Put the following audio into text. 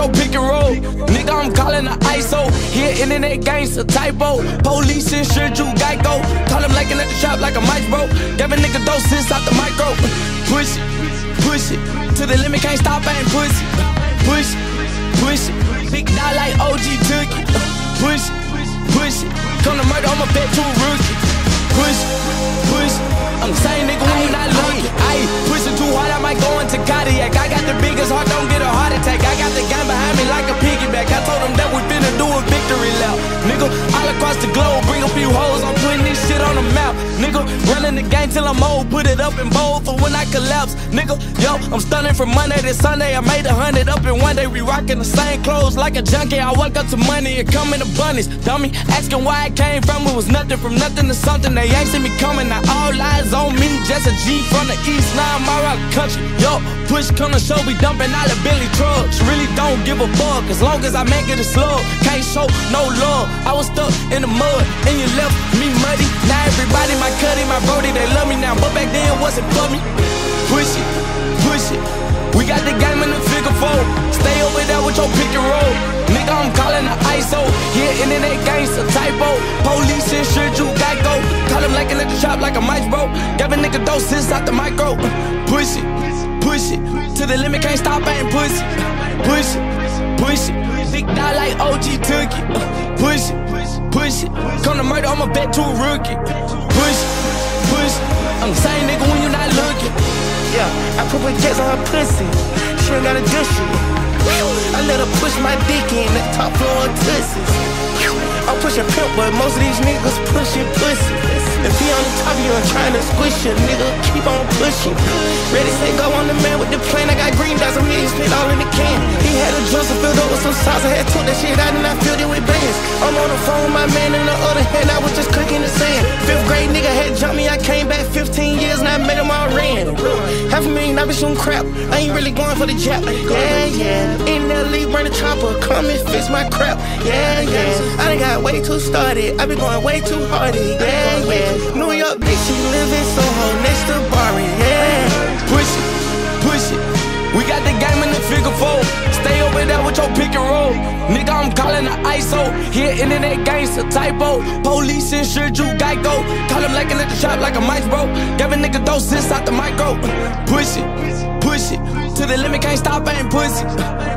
your pick and roll. Nigga, I'm calling the ISO. Here, internet gangster typo. Police insured you Geico. Call him like at the shop like a mic bro. Give a nigga doses out the micro. Push it, push it. To the limit, can't stop, ain't pussy. Running the game till I'm old. Put it up in bold for when I collapse. Nigga, yo, I'm stunning from Monday to Sunday. I made a hundred up in one day. We rocking the same clothes like a junkie. I woke up to money, it come in abundance. Dummy, asking why I came from. It was nothing from nothing to something. They ain't see me coming. Now all eyes on me. Just a G from the east, now I'm around country. Yo, push come to show, we dumping all the Billy trucks. Really don't give a fuck, as long as I make it a slug. Can't show no love. I was stuck in the mud, and you left me muddy. Now everybody my cutty, my brody, they love me now. But back then it wasn't for me. Push it, push it. We got the game in the figure four. Stay over there with your pick and roll. Nigga, I'm calling the ISO. Yeah, internet gangster typo. Police insured you Geico. Call him like a the shop like a mic bro. Give a nigga doses out the micro. Push it, push it. To the limit, can't stop, ain't pussy. Push it, push it. Big dog like OG took it. Push it, push it. Come to murder, I'ma bet to a rookie. Push push. I'm the same nigga when you not looking. Yeah, I put my baguettes on her pussy. She ain't got a good shit. I let her push my dick in the top floor of tussies. I'm pushing pimp, but most of these niggas pushing pussy. If he on the top of you and trying to squish you, nigga, keep on pushing. Ready, say go on the man with the plane. I got green dots, a million spit all in the can. He had a Joseph filled up with some sauce. I had took that shit out and I filled it with bands. I'm on the phone with my man in the other hand. I was just cooking the sand. I been shooting crap. I ain't really going for the jab. Yeah, yeah. In the league, burn the chopper. Come and fix my crap. Yeah, yeah. I done got way too started. I been going way too hardy. Yeah, yeah. New York bitch, she live in Soho next to Barry. Yeah. Push it, push it. We got the game in the figure four. Stay over there with your pick and roll. Nigga, I'm calling the ISO. Here, internet gangster typo. Police insured you Geico. Call him like a the shop like a mic bro. Give a nigga doses out the micro. Push it, push it. To the limit, can't stop, ain't pussy.